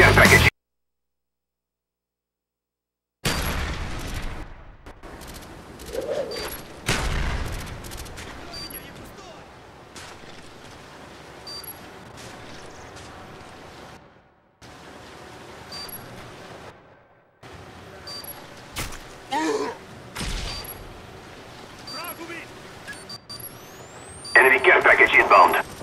care package. Enemy care package inbound.